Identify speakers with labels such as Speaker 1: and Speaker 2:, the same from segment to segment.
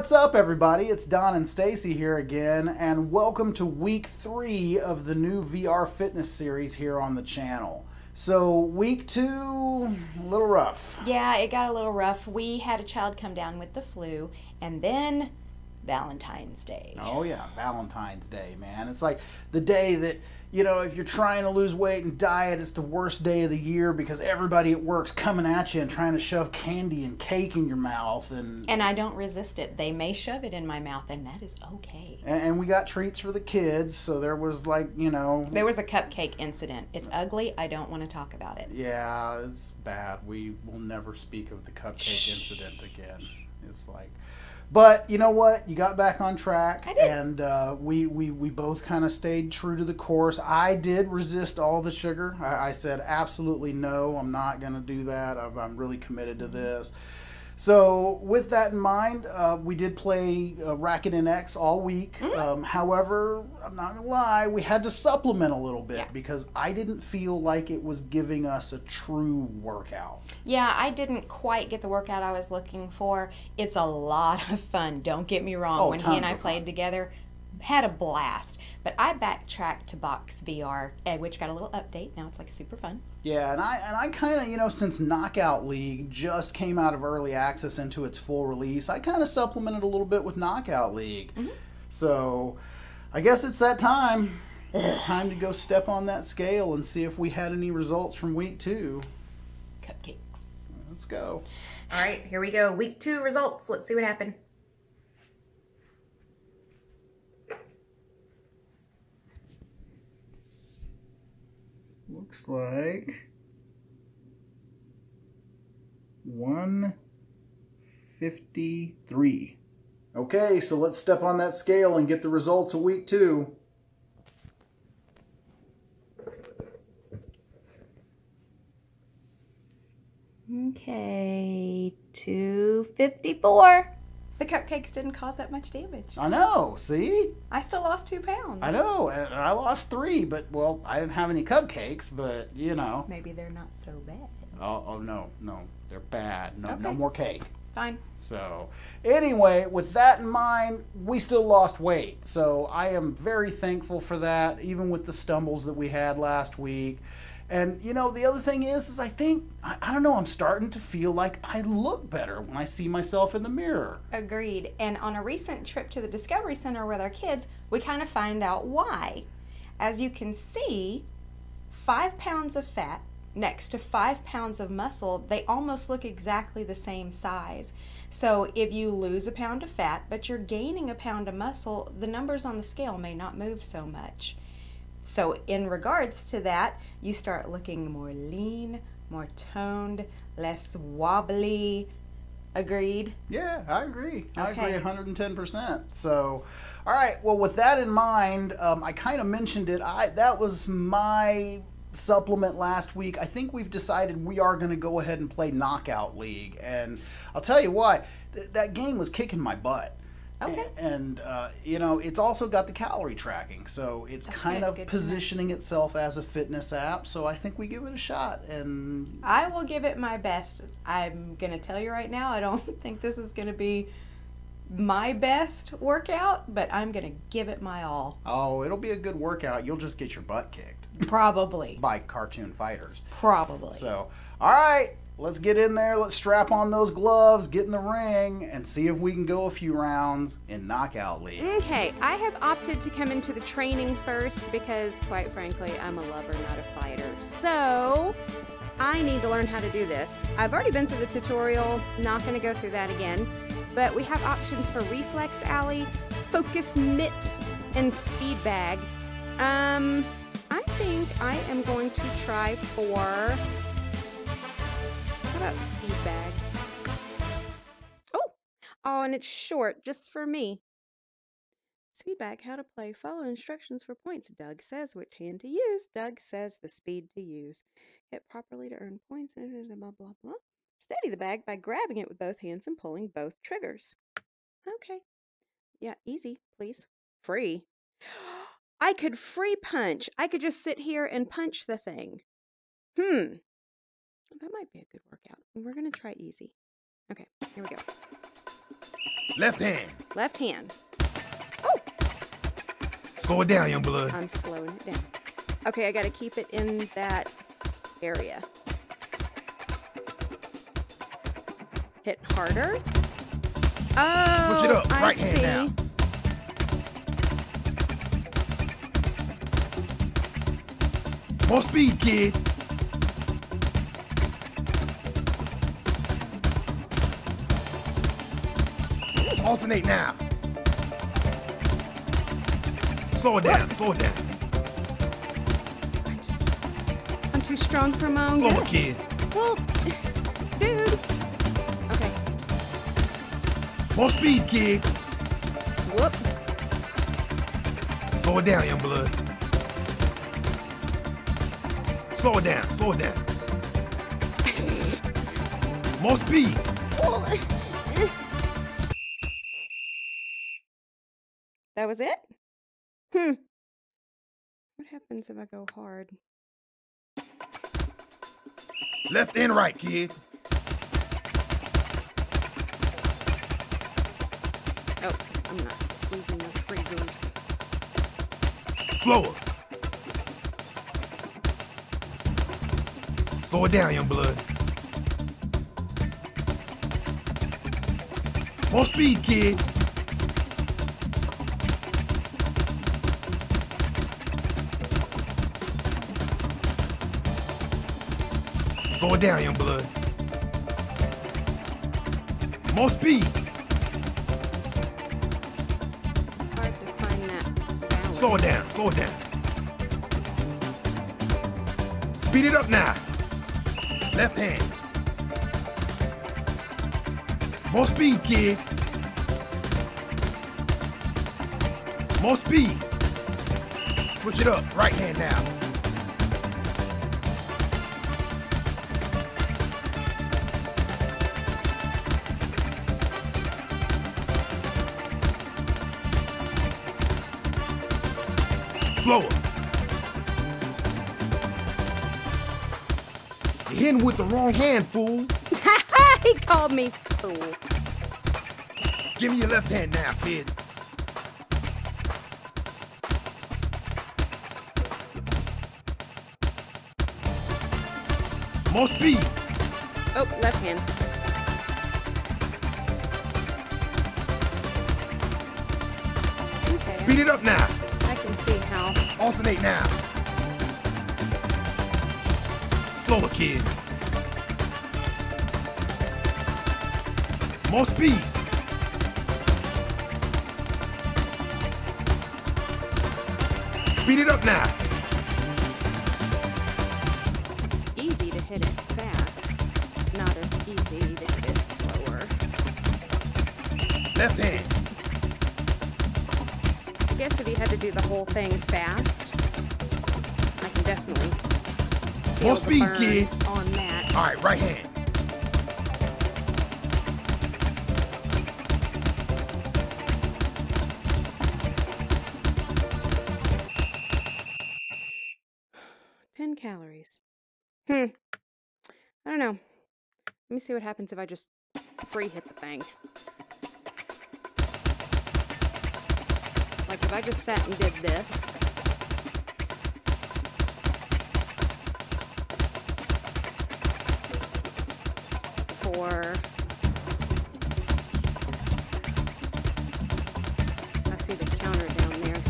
Speaker 1: What's up, everybody? It's Don and Stacey here again, and welcome to week three of the new VR fitness series here on the channel. So, week two, a little rough.
Speaker 2: Yeah, it got a little rough. We had a child come down with the flu, and then Valentine's Day.
Speaker 1: Oh, yeah, Valentine's Day, man. It's like the day that, you know, if you're trying to lose weight and diet, it's the worst day of the year because everybody at work's coming at you and trying to shove candy and cake in your mouth. And,
Speaker 2: And I don't resist it. They may shove it in my mouth, and that is okay.
Speaker 1: and, and we got treats for the kids, so there was like, you know,
Speaker 2: There was a cupcake incident. It's ugly. I don't want to talk about it.
Speaker 1: Yeah, it's bad. We will never speak of the cupcake incident again. It's like, but you know what? You got back on track,
Speaker 2: I did.
Speaker 1: and uh, we we we both kind of stayed true to the course. I did resist all the sugar. I, I said absolutely no. I'm not going to do that. I'm, I'm really committed to this. So, with that in mind, uh, we did play uh, Racket NX all week.
Speaker 2: Mm-hmm.
Speaker 1: Um, however, I'm not gonna lie, we had to supplement a little bit
Speaker 2: Yeah.
Speaker 1: because I didn't feel like it was giving us a true workout.
Speaker 2: Yeah, I didn't quite get the workout I was looking for. It's a lot of fun. Don't get me wrong.
Speaker 1: Oh,
Speaker 2: when he and I played
Speaker 1: fun.
Speaker 2: together, had a blast. But I backtracked to Box VR, eh, which got a little update. Now it's like super fun.
Speaker 1: Yeah, and I and I kind of you know since Knockout League just came out of early access into its full release, I kind of supplemented a little bit with Knockout League. So, I guess it's that time. It's time to go step on that scale and see if we had any results from week two.
Speaker 2: Cupcakes.
Speaker 1: Let's go.
Speaker 2: All right, here we go. Week two results. Let's see what happened.
Speaker 1: Looks like one fifty-three. Okay, so let's step on that scale and get the results of week two.
Speaker 2: Okay, 254. The cupcakes didn't cause that much damage.
Speaker 1: I know. See,
Speaker 2: I still lost two pounds.
Speaker 1: I know, and I lost three, but well, I didn't have any cupcakes, but you know.
Speaker 2: Maybe they're not so bad.
Speaker 1: Oh, oh no, no, they're bad. No, no more cake.
Speaker 2: Fine.
Speaker 1: So, anyway, with that in mind, we still lost weight. So, I am very thankful for that, even with the stumbles that we had last week. And, you know, the other thing is, is I think, I, I don't know, I'm starting to feel like I look better when I see myself in the mirror.
Speaker 2: Agreed. And on a recent trip to the Discovery Center with our kids, we kind of find out why. As you can see, five pounds of fat next to five pounds of muscle, they almost look exactly the same size. So if you lose a pound of fat, but you're gaining a pound of muscle, the numbers on the scale may not move so much. So, in regards to that, you start looking more lean, more toned, less wobbly. Agreed?
Speaker 1: Yeah, I agree. I agree 110%. So, all right. Well, with that in mind, um, I kind of mentioned it. I that was my supplement last week. I think we've decided we are going to go ahead and play Knockout League, and I'll tell you what, th- that game was kicking my butt.
Speaker 2: Okay.
Speaker 1: And uh, you know, it's also got the calorie tracking, so it's kind
Speaker 2: good.
Speaker 1: of
Speaker 2: Good
Speaker 1: positioning itself as a fitness app. So I think we give it a shot. And
Speaker 2: I will give it my best. I'm going to tell you right now, I don't think this is going to be my best workout, but I'm going to give it my all.
Speaker 1: oh, it'll be a good workout. You'll just get your butt kicked
Speaker 2: Probably.
Speaker 1: by cartoon fighters.
Speaker 2: Probably.
Speaker 1: So, all right, let's get in there. Let's strap on those gloves, get in the ring, and see if we can go a few rounds in Knockout League.
Speaker 3: Okay, I have opted to come into the training first because, quite frankly, I'm a lover, not a fighter. So, I need to learn how to do this. I've already been through the tutorial, not going to go through that again. But we have options for Reflex Alley, Focus Mitts, and Speed Bag. Um, I think I am going to try for. About Speed Bag? Oh, oh, and it's short, just for me. Speedbag, how to play. Follow instructions for points. Doug says which hand to use. Doug says the speed to use. Hit properly to earn points. Blah, blah, blah. Steady the bag by grabbing it with both hands and pulling both triggers. Okay. Yeah, easy, please. Free. I could free punch. I could just sit here and punch the thing. Hmm. That might be a good workout. We're going to try easy. Okay, here we go.
Speaker 4: Left hand.
Speaker 3: Left hand. Oh!
Speaker 4: Slow it down, young blood.
Speaker 3: I'm slowing it down. Okay, I gotta keep it in that area. Hit harder. Oh,
Speaker 4: Switch it oh, up.
Speaker 3: I
Speaker 4: Right hand
Speaker 3: see.
Speaker 4: now. More speed, kid. Alternate now. Slow it down. Slow it down.
Speaker 3: I just- I'm too strong for my own
Speaker 4: Slower,
Speaker 3: good.
Speaker 4: kid.
Speaker 3: Well, dude. Okay.
Speaker 4: More speed, kid.
Speaker 3: Whoop.
Speaker 4: Slow it down, young blood. Slow it down. Slow it down. More speed.
Speaker 3: Well, that was it? Hmm. What happens if I go hard?
Speaker 4: Left and right, kid.
Speaker 3: Oh, I'm not squeezing the triggers.
Speaker 4: Slower. Slow it down, young blood. More speed, kid. Slow it down, young blood. More speed.
Speaker 3: It's hard to find that balance.
Speaker 4: Slow it down, slow it down. Speed it up now. Left hand. More speed, kid. More speed. Switch it up. Right hand now. Hitting with the wrong hand, fool.
Speaker 3: he called me fool.
Speaker 4: Give me your left hand now, kid. More speed.
Speaker 3: Oh, left hand. Okay.
Speaker 4: Speed it up now.
Speaker 3: I can see how.
Speaker 4: Alternate now. Slower, kid. More speed. Speed it up now.
Speaker 3: It's easy to hit it fast. Not as easy to hit it slower.
Speaker 4: Left hand.
Speaker 3: I guess if you had to do the whole thing fast, I can definitely
Speaker 4: More speed, kid.
Speaker 3: on that.
Speaker 4: All right, right hand.
Speaker 3: Ten calories. Hmm. I don't know. Let me see what happens if I just free hit the thing. Like if I just sat and did this. For I see the counter down there.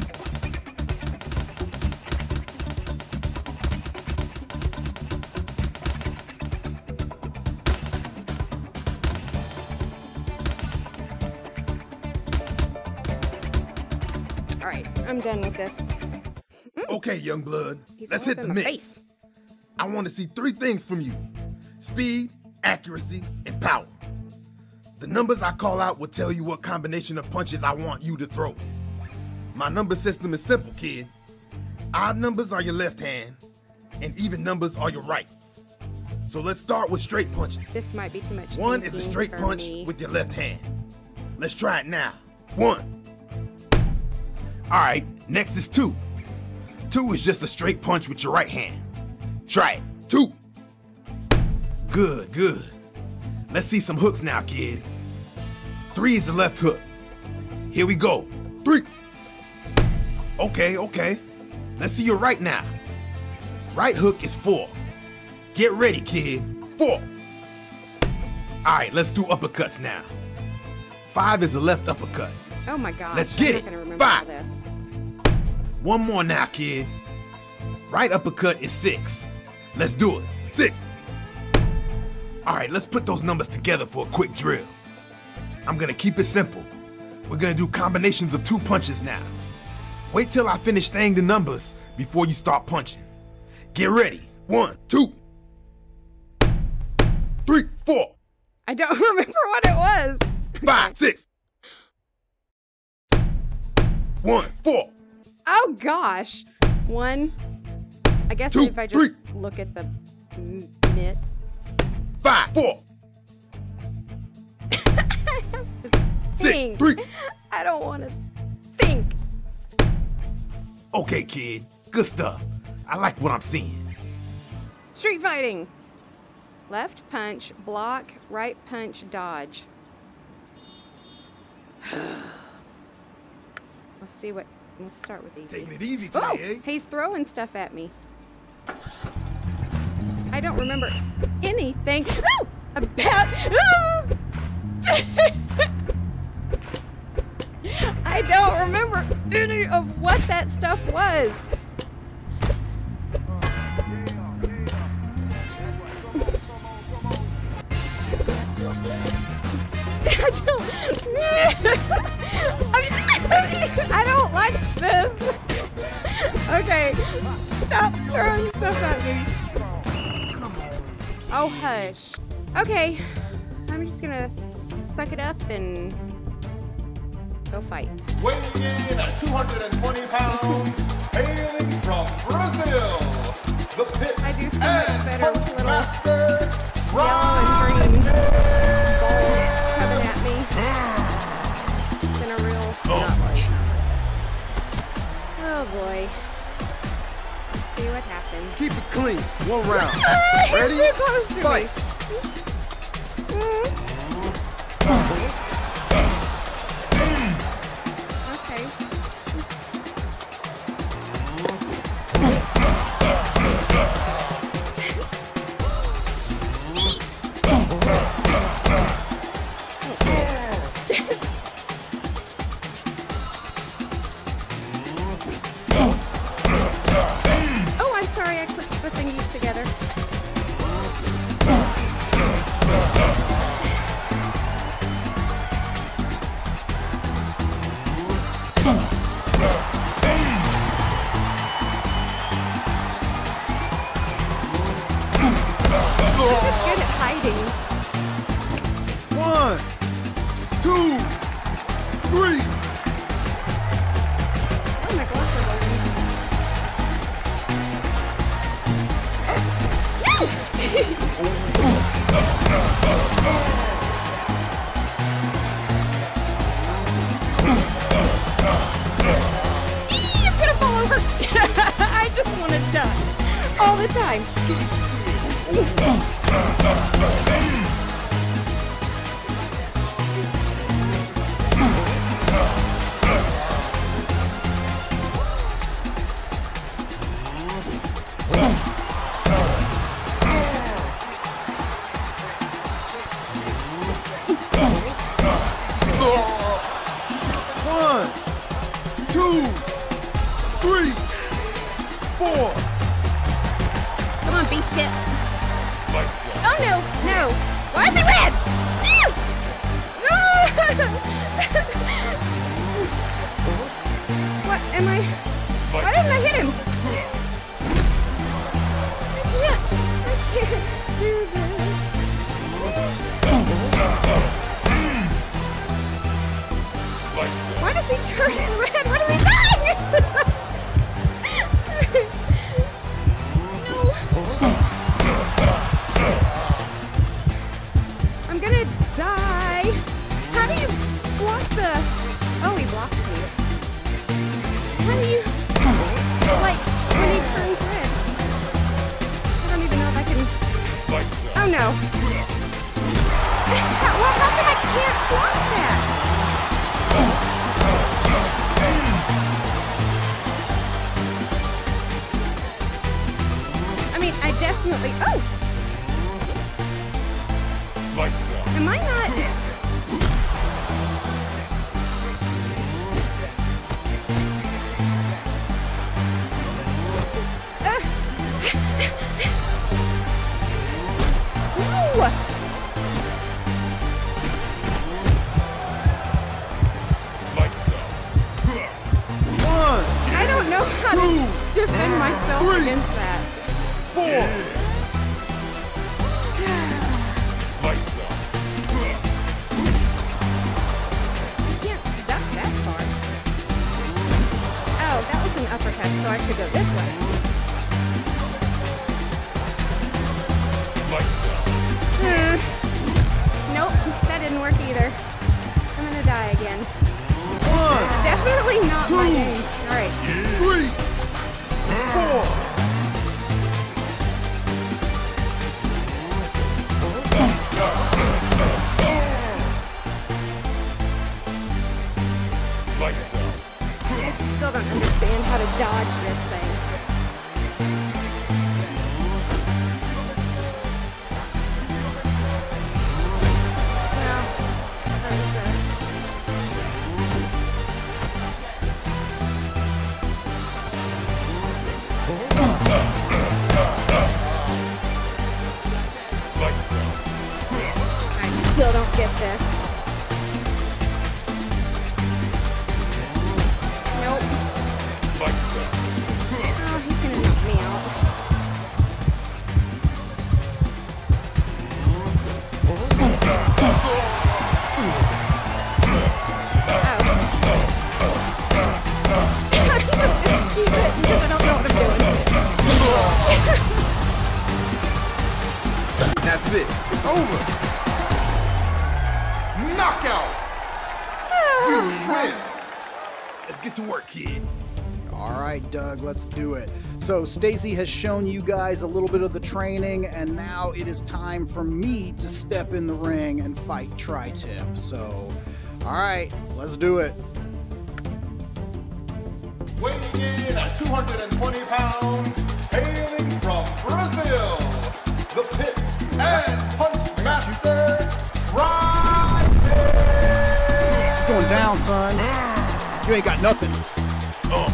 Speaker 3: All right, I'm done with this. Mm.
Speaker 4: Okay, young blood.
Speaker 3: He's
Speaker 4: Let's hit the mix.
Speaker 3: face.
Speaker 4: I want to see three things from you speed, accuracy, and power. The numbers I call out will tell you what combination of punches I want you to throw. My number system is simple, kid. Odd numbers are your left hand, and even numbers are your right. So let's start with straight punches.
Speaker 3: This might be too much.
Speaker 4: One is a straight punch
Speaker 3: me.
Speaker 4: with your left hand. Let's try it now. One. All right, next is two. Two is just a straight punch with your right hand. Try it. Two. Good, good. Let's see some hooks now, kid. Three is the left hook. Here we go. Three. Okay, okay. Let's see your right now. Right hook is four. Get ready, kid. Four. All right, let's do uppercuts now. Five is the left uppercut.
Speaker 3: Oh my god.
Speaker 4: Let's get it.
Speaker 3: gonna remember
Speaker 4: Bye.
Speaker 3: all this.
Speaker 4: One more now, kid. Right uppercut is six. Let's do it. Six. All right, let's put those numbers together for a quick drill. I'm gonna keep it simple. We're gonna do combinations of two punches now. Wait till I finish saying the numbers before you start punching. Get ready. One, two, three, four,
Speaker 3: I don't remember what it was.
Speaker 4: five, six. One, four,
Speaker 3: Oh gosh. One. I guess
Speaker 4: Two,
Speaker 3: if I just
Speaker 4: three.
Speaker 3: look at the mitt.
Speaker 4: Five, four, six,
Speaker 3: Think.
Speaker 4: three.
Speaker 3: I don't want to think.
Speaker 4: Okay, kid. Good stuff. I like what I'm seeing.
Speaker 3: Street fighting. Left punch, block, right punch, dodge. Let's see what. Let's start with easy.
Speaker 4: Taking it easy
Speaker 3: Oh,
Speaker 4: today, eh?
Speaker 3: he's throwing stuff at me. I don't remember anything about. I don't remember any of what that stuff was. Oh, hush. Okay, I'm just gonna suck it up and go fight.
Speaker 5: Weighing in at 220 pounds, hailing from Brazil, the pit
Speaker 3: I do so much better with little
Speaker 5: postmaster,
Speaker 3: Yellow and green balls coming at me. Been a real. Oh, oh boy. See what happens.
Speaker 4: Keep it clean. One round. Ready?
Speaker 3: too close to me.
Speaker 4: Fight.
Speaker 3: Beef tip. Oh no, no. Why is he red? Ew! what am I? Why didn't I hit him? I can't. I can't do this. Why does he turn red? What is he doing? I can't block that? I mean, I definitely... Oh!
Speaker 5: Lights out.
Speaker 3: Am I not... uppercut, so I should go this way. Hmm. Nope, that didn't work either. I'm gonna die again.
Speaker 4: One,
Speaker 3: Definitely not my
Speaker 4: Two.
Speaker 3: game. Alright.
Speaker 4: three, four.
Speaker 3: Still don't understand how to dodge this thing. Well, uh,
Speaker 5: Lights.
Speaker 3: I still don't get this.
Speaker 1: So, Stacey has shown you guys a little bit of the training, and now it is time for me to step in the ring and fight Tri Tip. So, all right, let's do it.
Speaker 5: Weighing in at 220 pounds, hailing from Brazil, the pit and punch master, Tri-Tip.
Speaker 1: Going down, son. Ah. You ain't got nothing.
Speaker 4: Oh,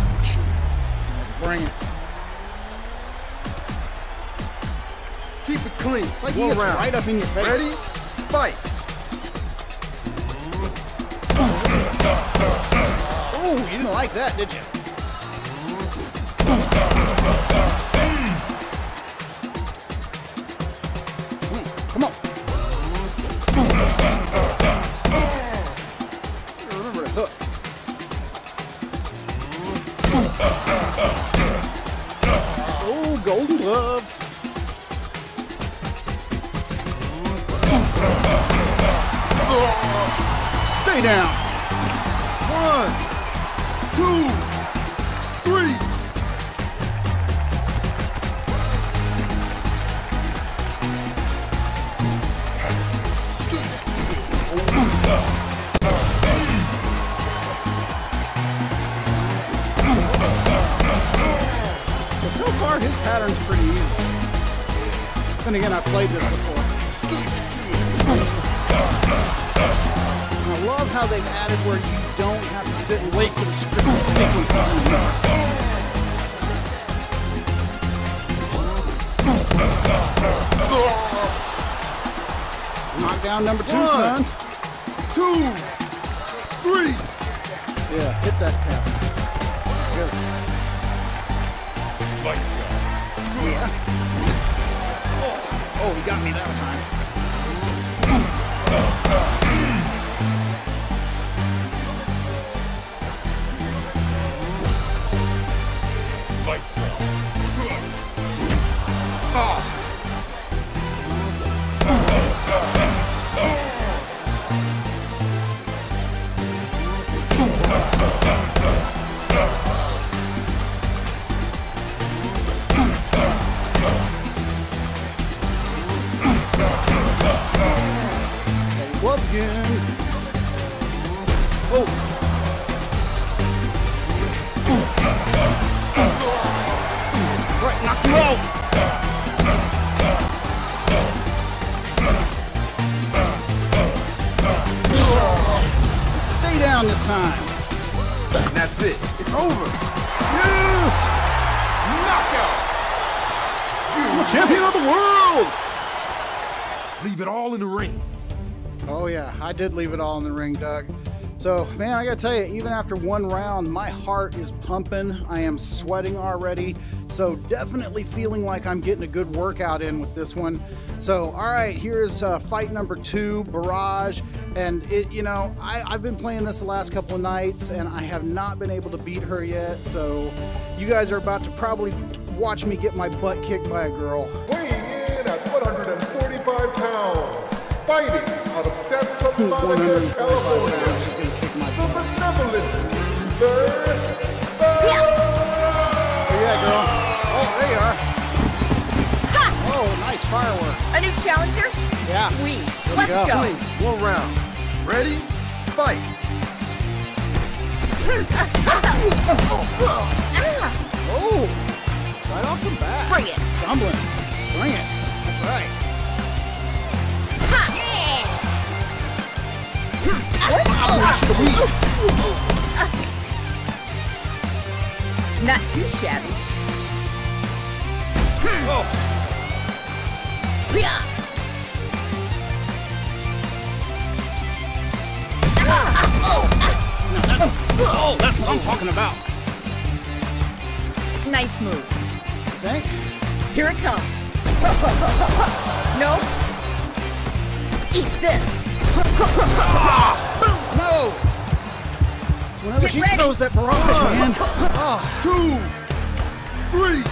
Speaker 1: Bring it.
Speaker 4: Clean.
Speaker 1: It's like
Speaker 4: One
Speaker 1: he gets
Speaker 4: round.
Speaker 1: right up in your face.
Speaker 4: Ready? Fight.
Speaker 1: Oh, you didn't like that, did you? Come on. Remember to hook. Oh, golden gloves. Stay down.
Speaker 4: One, two, three.
Speaker 1: So, so far, his pattern's pretty easy. Then again, I've played this before. How they've added where you don't have to sit and wait for the scripted sequences. Knockdown number two,
Speaker 4: One.
Speaker 1: son.
Speaker 4: Two, three.
Speaker 1: Yeah, hit that cap. Good.
Speaker 5: Lights out.
Speaker 1: Oh, he got me that time.
Speaker 5: Stay down
Speaker 1: this
Speaker 4: time. That's it. It's over.
Speaker 1: Yes!
Speaker 5: Knockout!
Speaker 1: Champion of the world!
Speaker 4: Leave it all in the ring.
Speaker 1: Oh, yeah. I did leave it all in the ring, Doug. So, man, I gotta tell you, even after one round, my heart is pumping. I am sweating already. So, definitely feeling like I'm getting a good workout in with this one. So, all right, here's uh, fight number two, Barrage. And it, you know, I, I've been playing this the last couple of nights, and I have not been able to beat her yet. So, you guys are about to probably watch me get my butt kicked by a girl.
Speaker 5: Weighing in at 145 pounds. Fighting out of San Santa Monica,
Speaker 1: 145
Speaker 5: California.
Speaker 1: Pounds. She's gonna kick my
Speaker 5: The
Speaker 1: butt.
Speaker 5: benevolent producer.
Speaker 1: Where you at, girl? Oh, there you are. Oh, nice fireworks.
Speaker 6: A new challenger?
Speaker 1: Yeah.
Speaker 6: Sweet.
Speaker 1: Let's
Speaker 6: Let's
Speaker 1: go.
Speaker 6: go.
Speaker 4: Clean. One round. Ready? Fight.
Speaker 1: Oh, right off the bat.
Speaker 6: Bring it.
Speaker 1: Stumbling. Bring it. That's right.
Speaker 6: Not too shabby. Oh. Yeah.
Speaker 1: Oh, that's what I'm talking about.
Speaker 6: Nice move.
Speaker 1: Think?
Speaker 6: Here it comes. no. Eat this.
Speaker 1: No. So whenever
Speaker 6: Get
Speaker 1: she
Speaker 6: ready.
Speaker 1: throws that barrage, man. Oh,
Speaker 4: Two. Three.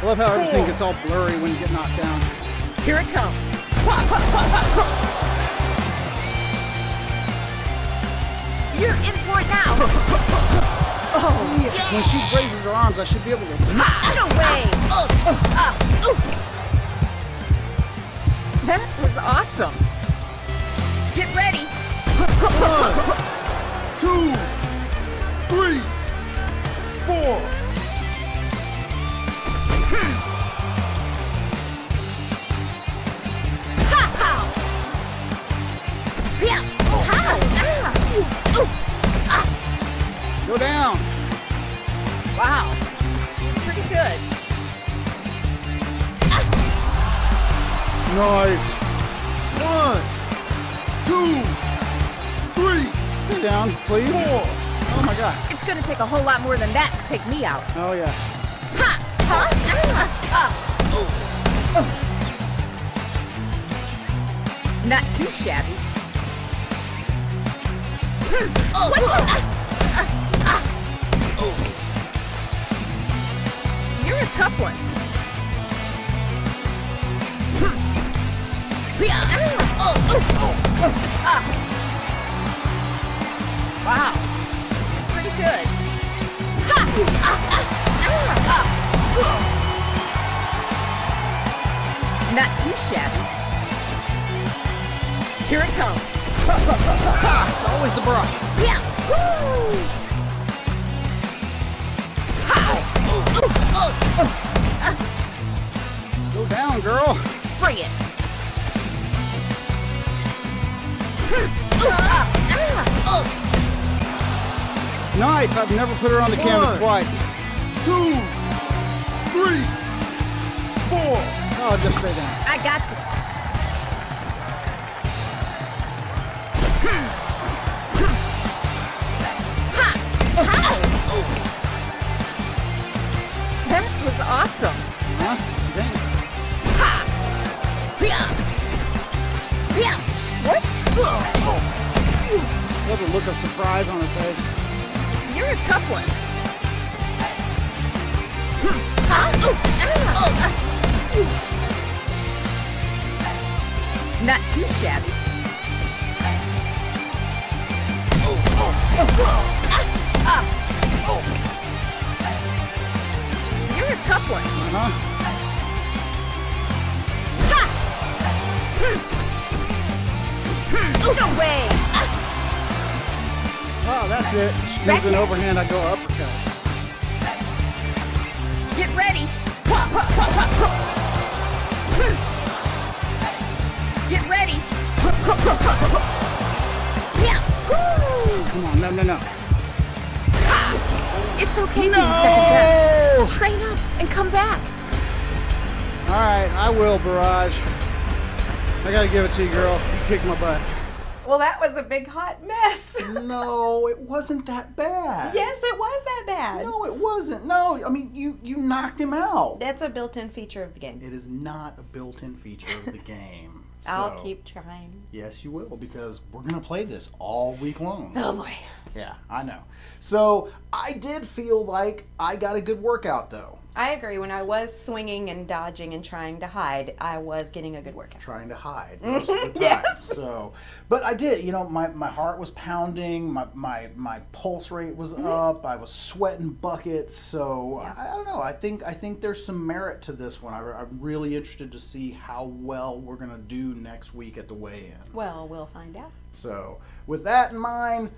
Speaker 1: I love how everything gets all blurry when you get knocked down.
Speaker 6: Here it comes. You're in for it now.
Speaker 1: Oh, See, when she raises her arms, I should be able to.
Speaker 6: Ah, get away. Ah, that was awesome. Get ready.
Speaker 4: One, Two.
Speaker 6: Out.
Speaker 1: Oh yeah.
Speaker 6: Ha! Huh? Ah! Not too shabby. Hmm. You're a tough one. Hmm. Oh, oh, oh. Wow. Pretty good. Not too shabby. Here it comes.
Speaker 1: It's always the barrage.
Speaker 6: Yeah. Woo!
Speaker 1: Go down, girl.
Speaker 6: Bring it. Ah.
Speaker 1: Nice. I've never put her on the canvas twice.
Speaker 4: Two. Three. Four.
Speaker 1: Oh, just stay down.
Speaker 6: I got this. That was awesome.
Speaker 1: Huh? Dang.
Speaker 6: What?
Speaker 1: Love the look of surprise on her face.
Speaker 6: You're a tough one. Not too shabby. You're a tough one.
Speaker 1: Uh-huh.
Speaker 6: No way.
Speaker 1: Oh, that's it. She gives an overhand, I go uppercut.
Speaker 6: Get ready. Get ready. Yeah.
Speaker 1: Come on, no, no, no. Ah.
Speaker 6: It's okay being second best. Train up and come back.
Speaker 1: All right, I will, Barrage. I gotta give it to you, girl. You kicked my butt.
Speaker 3: Well, that was a big hot mess.
Speaker 1: No, it wasn't that bad.
Speaker 3: yes, it was that bad.
Speaker 1: No, it wasn't. No, I mean you you knocked him out.
Speaker 3: That's a built-in feature of the game.
Speaker 1: It is not a built-in feature of the game.
Speaker 3: I'll keep trying.
Speaker 1: Yes, you will because we're gonna play this all week long.
Speaker 3: Oh boy.
Speaker 1: Yeah, I know. So I did feel like I got a good workout though.
Speaker 3: I agree. When I was swinging and dodging and trying to hide, I was getting a good workout.
Speaker 1: trying to hide most of the time.
Speaker 3: Yes.
Speaker 1: So, but I did. You know, my, my heart was pounding. My my my pulse rate was mm-hmm. up. I was sweating buckets. So I, I don't know. I think I think there's some merit to this one. I, I'm really interested to see how well we're gonna do next week at the weigh-in.
Speaker 3: Well, we'll find out.
Speaker 1: So, with that in mind,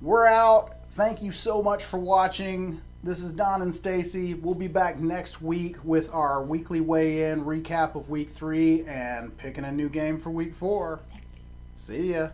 Speaker 1: we're out. Thank you so much for watching. This is Don and Stacey. We'll be back next week with our weekly weigh in recap of week three and picking a new game for week four. See ya.